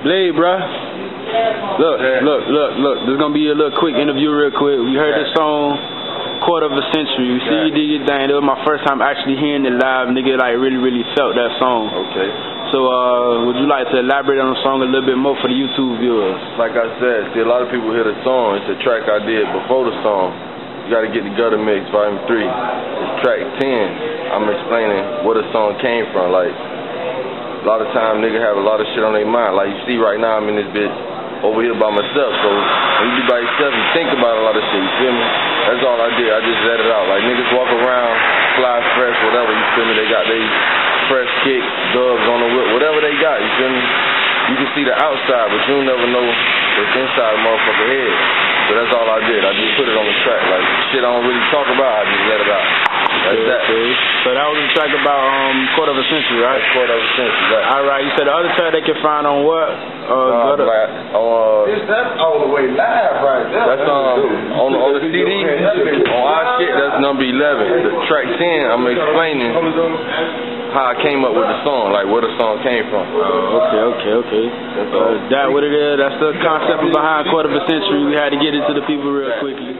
Blade, bruh. Look, look, look, look. This is gonna be a little quick interview, real quick. We heard this song, quarter of a century. You see, you did your thing. It was my first time actually hearing it live. Nigga, like really, really felt that song. Okay. So, uh, would you like to elaborate on the song a little bit more for the YouTube viewers? Like I said, see a lot of people hear the song. It's a track I did before the song. You got to get the gutter mix, volume three. It's track ten. I'm explaining where the song came from. Like a lot of time, nigga have a lot of shit on their mind. Like you see right now, I'm in this bitch over here by myself. So when you be by yourself, you think about a lot of shit. You feel me? That's all I did. I just let it out. Like niggas walk around, fly fresh, whatever. You feel me? They got they fresh kick, dubs on the whip, whatever they got. You feel me? You can see the outside, but you'll never know what's inside the motherfucker head. So that's all I did. I just put it on the track. Like shit I don't really talk about, I just let it out. That's that. Okay. So that was a track about um quarter of a century, right? That's quarter of a century. Right. All right. You said the other track they can find on what? Uh, Uh, Gutter- like, uh, That's all the way live right there. That's um on on the CD on our shit. That's number eleven. The track ten, I'm explaining how I came up with the song, like where the song came from. Oh, okay, okay, okay. That's Uh, that what it is. That's the concept behind quarter of a century. We had to get it to the people real quickly.